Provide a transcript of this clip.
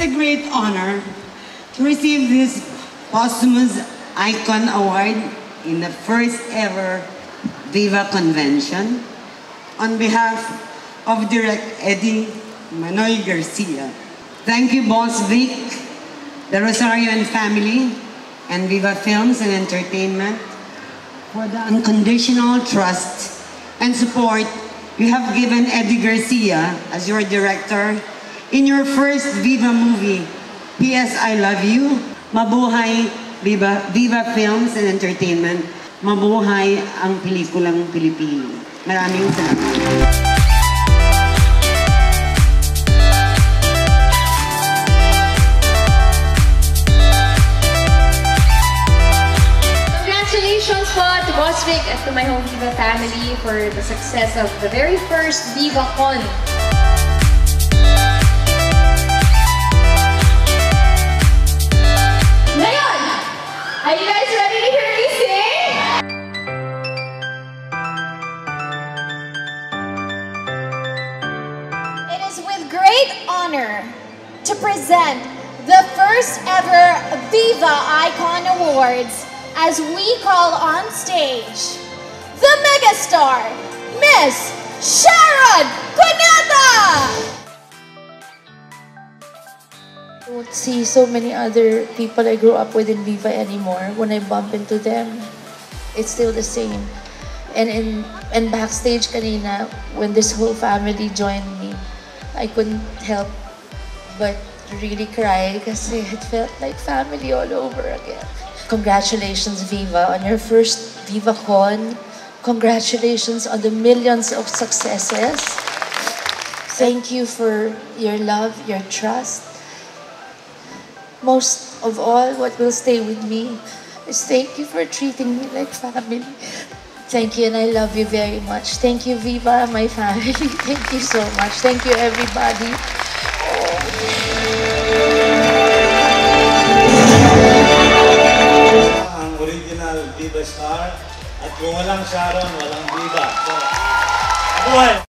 a great honor to receive this posthumous Icon Award in the first ever Viva Convention on behalf of Direct Eddie Manoy Garcia. Thank you, Boss Vic, del Rosario and family, and Viva Films and Entertainment for the unconditional trust and support you have given Eddie Garcia as your director in your first Viva movie, P.S. I Love You, Mabuhay Viva, Viva Films and Entertainment, Mabuhay ang pelikulang Pilipino. Maraming salamat. Congratulations po to my Home Viva family for the success of the very first Viva honor to present the first ever Viva Icon Awards as we call on stage the megastar, Miss Sharon Cuneta! don't see so many other people I grew up with in Viva anymore. When I bump into them, it's still the same. And in and backstage kanina, when this whole family joined I couldn't help but really cry because it felt like family all over again. Congratulations, Viva, on your first Viva Con. Congratulations on the millions of successes. Thank you for your love, your trust. Most of all, what will stay with me is thank you for treating me like family. Thank you, and I love you very much. Thank you, Viva, my family. Thank you so much. Thank you, everybody. ang original Viva Star at kung walang Sharon, walang Viva. So!